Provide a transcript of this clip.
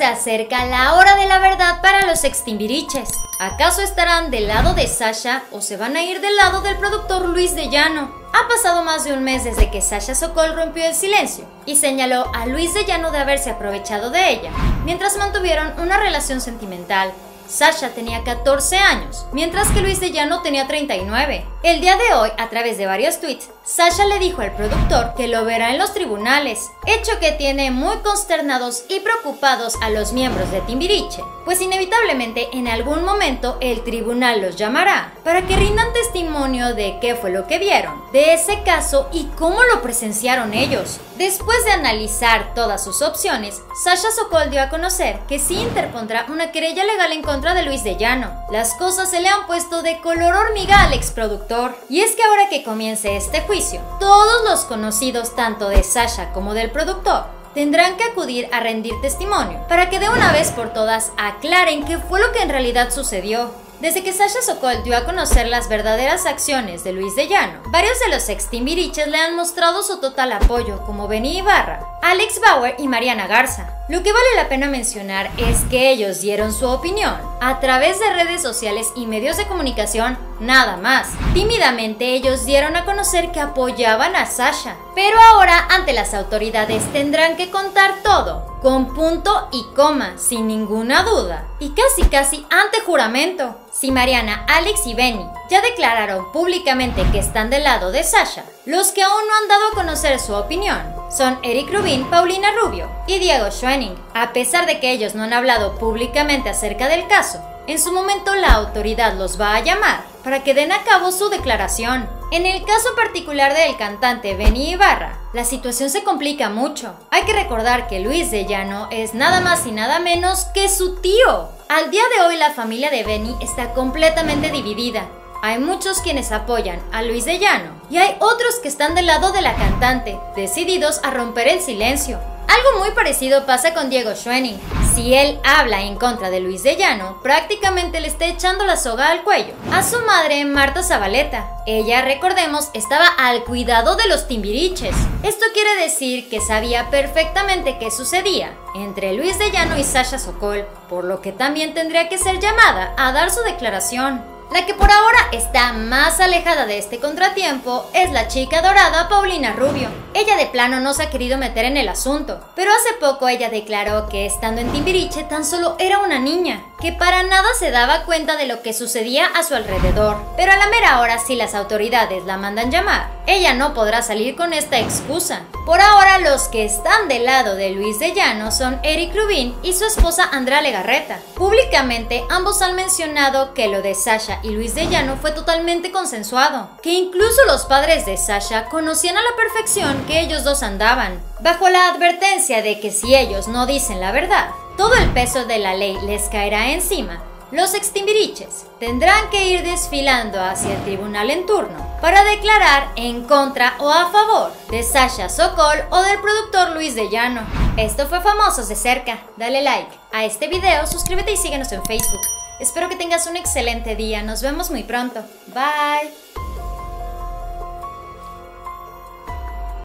se acerca la hora de la verdad para los extimbiriches. ¿Acaso estarán del lado de Sasha o se van a ir del lado del productor Luis de Llano? Ha pasado más de un mes desde que Sasha Sokol rompió el silencio y señaló a Luis de Llano de haberse aprovechado de ella, mientras mantuvieron una relación sentimental Sasha tenía 14 años, mientras que Luis de Llano tenía 39. El día de hoy, a través de varios tweets, Sasha le dijo al productor que lo verá en los tribunales, hecho que tiene muy consternados y preocupados a los miembros de Timbiriche, pues inevitablemente en algún momento el tribunal los llamará para que rindan testimonio de qué fue lo que vieron, de ese caso y cómo lo presenciaron ellos. Después de analizar todas sus opciones, Sasha Sokol dio a conocer que sí interpondrá una querella legal en contra de Luis de Llano. Las cosas se le han puesto de color hormiga al exproductor. Y es que ahora que comience este juicio, todos los conocidos tanto de Sasha como del productor tendrán que acudir a rendir testimonio para que de una vez por todas aclaren qué fue lo que en realidad sucedió. Desde que Sasha Sokol dio a conocer las verdaderas acciones de Luis de Llano, varios de los ex Timbiriches le han mostrado su total apoyo, como Benny Ibarra, Alex Bauer y Mariana Garza. Lo que vale la pena mencionar es que ellos dieron su opinión a través de redes sociales y medios de comunicación, nada más. Tímidamente ellos dieron a conocer que apoyaban a Sasha, pero ahora ante las autoridades tendrán que contar todo, con punto y coma, sin ninguna duda, y casi casi ante juramento. Si Mariana, Alex y Benny ya declararon públicamente que están del lado de Sasha, los que aún no han dado a conocer su opinión son Eric Rubin, Paulina Rubio y Diego Schwenning. A pesar de que ellos no han hablado públicamente acerca del caso, en su momento la autoridad los va a llamar para que den a cabo su declaración. En el caso particular del cantante Benny Ibarra, la situación se complica mucho. Hay que recordar que Luis de Llano es nada más y nada menos que su tío. Al día de hoy la familia de Benny está completamente dividida hay muchos quienes apoyan a Luis de Llano y hay otros que están del lado de la cantante, decididos a romper el silencio. Algo muy parecido pasa con Diego Schwenning. Si él habla en contra de Luis de Llano, prácticamente le está echando la soga al cuello. A su madre, Marta Zabaleta. Ella, recordemos, estaba al cuidado de los timbiriches. Esto quiere decir que sabía perfectamente qué sucedía entre Luis de Llano y Sasha Sokol, por lo que también tendría que ser llamada a dar su declaración. La que por ahora está más alejada de este contratiempo es la chica dorada Paulina Rubio. Ella de plano no se ha querido meter en el asunto, pero hace poco ella declaró que estando en Timbiriche tan solo era una niña, que para nada se daba cuenta de lo que sucedía a su alrededor. Pero a la mera hora si las autoridades la mandan llamar, ella no podrá salir con esta excusa. Por ahora los que están del lado de Luis de Llano son Eric Rubin y su esposa Andrea Legarreta. Públicamente ambos han mencionado que lo de Sasha y Luis de Llano fue totalmente consensuado, que incluso los padres de Sasha conocían a la perfección que ellos dos andaban, bajo la advertencia de que si ellos no dicen la verdad, todo el peso de la ley les caerá encima. Los extimbiriches tendrán que ir desfilando hacia el tribunal en turno para declarar en contra o a favor de Sasha Sokol o del productor Luis de Llano. Esto fue Famosos de Cerca. Dale like a este video, suscríbete y síguenos en Facebook. Espero que tengas un excelente día. Nos vemos muy pronto. Bye.